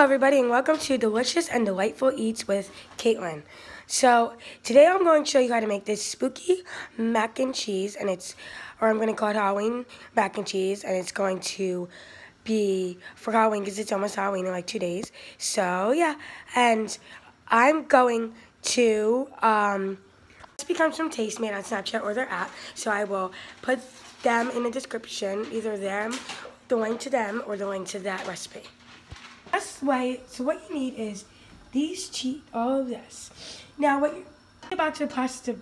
Hello everybody and welcome to Delicious and Delightful Eats with Kaitlyn. So today I'm going to show you how to make this spooky mac and cheese and it's, or I'm going to call it Halloween mac and cheese and it's going to be for Halloween because it's almost Halloween in like two days. So yeah, and I'm going to, um, recipe comes from Tastemade on Snapchat or their app, so I will put them in the description, either them, the link to them, or the link to that recipe. Best way, so what you need is these cheese, all of this. Now what you're about to pasta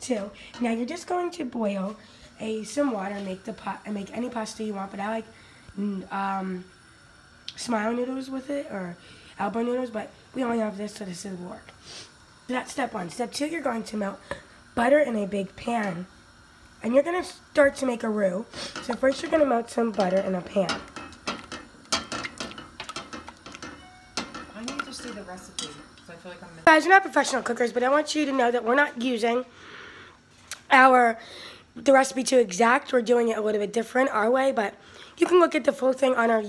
too. Now you're just going to boil a some water, make the pot, and make any pasta you want. But I like mm, um, smile noodles with it or elbow noodles, but we only have this, so this is work. So that's step one. Step two, you're going to melt butter in a big pan, and you're going to start to make a roux. So first, you're going to melt some butter in a pan. Feel like I'm. Guys, we're not professional cookers, but I want you to know that we're not using our the recipe to exact. We're doing it a little bit different our way, but you can look at the full thing on our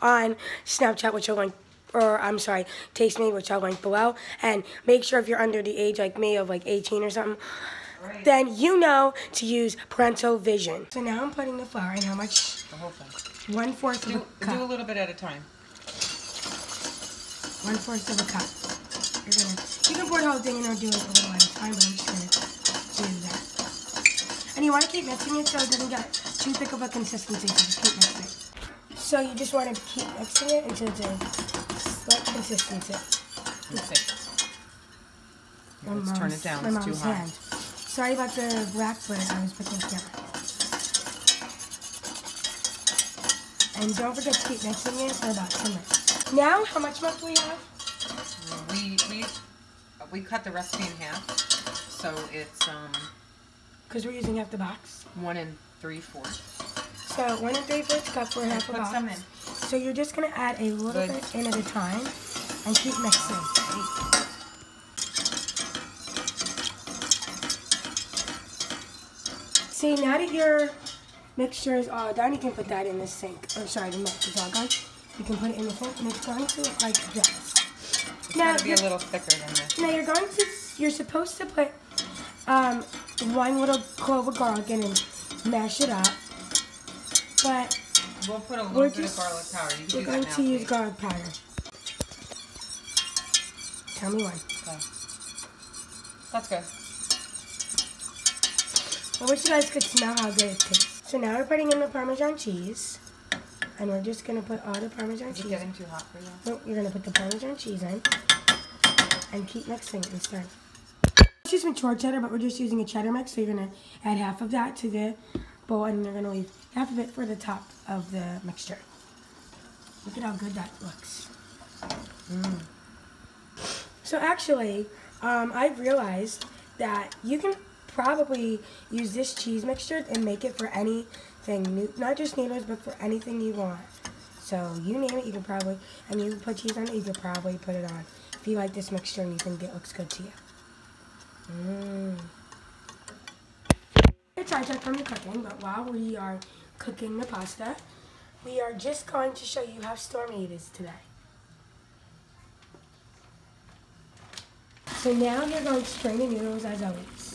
on Snapchat, which I'll link, or I'm sorry, Tastemade, which I'll link below. And make sure if you're under the age like me of like 18 or something, Right. then you know to use parental vision. So now I'm putting the flour in. How much? The whole thing. One fourth of Do, a do a little bit at a time. One fourth of a cup. You're gonna. You can pour the whole thing in or do it a little at a time, but I'm just gonna do that. And you want to keep mixing it so it doesn't get too thick of a consistency. So just keep mixing. So you just want to keep mixing it until it's a slight consistency. Let's. My Let's turn it down. It's too hot. hand. Sorry about the black, but I was putting it together. And don't forget to keep mixing it for about 10 minutes. Now, how much milk do we have? We we we cut the recipe in half, so it's um Because we're using half the box. one and three fourths. So one and three fourths cup for half a Put box. some in. So you're just gonna add a little Good. bit in at a time and keep mixing. See, now that your mixture is all done, you can put that in the sink. Or sorry, the milk is all gone. You can put it in the sink and it's going to look like this. It's Now, gotta be a you're- little thicker than this. now you're going to, you're supposed to put um, one little clove of garlic in and mash it up. But We'll put a little we're bit just of garlic powder. You can we're going now. to use garlic powder. Tell me when. Okay. That's good. I wish you guys could smell how good it tastes. So now we're putting in the Parmesan cheese. And we're just going to put all the Parmesan cheese. Is it getting too hot for you? Nope, you're going to put the Parmesan cheese in. And keep mixing it and stir. Let's use some cheddar, but we're just using a cheddar mix. So you're going to add half of that to the bowl. And you're going to leave half of it for the top of the mixture. Look at how good that looks. Mm. So actually, um, I've realized that you can probably use this cheese mixture and make it for anything, new, not just noodles, but for anything you want. So you name it, you can probably, and you can put cheese on it, you could probably put it on. If you like this mixture and you think it looks good to you. Mmm. Time from the cooking, but while we are cooking the pasta, we are just going to show you how stormy it is today. So now you're going to strain the noodles as always.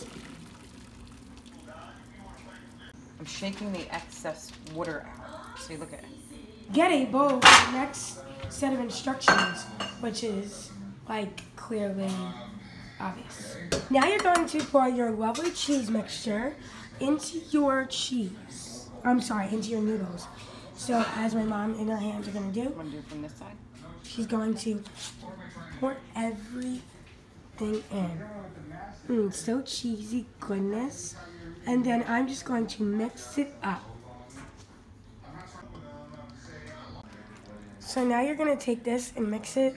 I'm shaking the excess water out. See, look at it. Get a bowl for the next set of instructions, which is like clearly obvious. Now you're going to pour your lovely cheese mixture into your cheese. I'm sorry, into your noodles. So as my mom and her hands are going to do, Want to do from this side? She's going to pour everything in. Mm, so cheesy goodness. And then I'm just going to mix it up. So now you're going to take this and mix it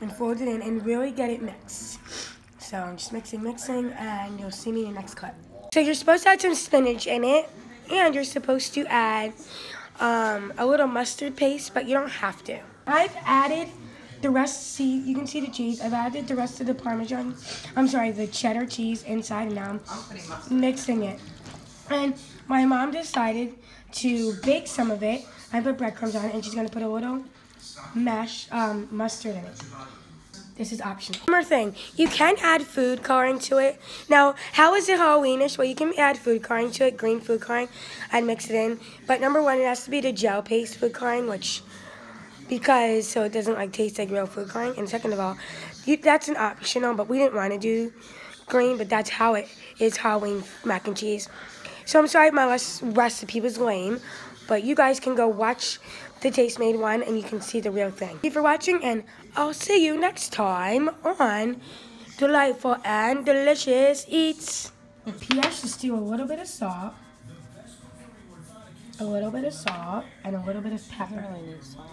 and fold it in and really get it mixed. So I'm just mixing, mixing, and you'll see me in the next clip. So you're supposed to add some spinach in it, and you're supposed to add um, a little mustard paste, but you don't have to. I've added the rest, see, you can see the cheese. I've added the rest of the Parmesan, I'm sorry, the cheddar cheese inside, and now I'm I'm putting mustard. mixing it. And my mom decided to bake some of it. I put breadcrumbs on it, and she's gonna put a little mashed um, mustard in it. This is optional. One more thing, you can add food coloring to it. Now, how is it Halloweenish? Well, you can add food coloring to it, green food coloring, and mix it in. But number one, it has to be the gel paste food coloring, which because so it doesn't like taste like real food coloring. And second of all, you, that's an optional, um, but we didn't want to do green, but that's how it is Halloween mac and cheese. So I'm sorry my recipe was lame, but you guys can go watch the Tastemade one and you can see the real thing. Thank you for watching and I'll see you next time on Delightful and Delicious Eats. P.S. Just do a little bit of salt, a little bit of salt, and a little bit of pepper. really need salt.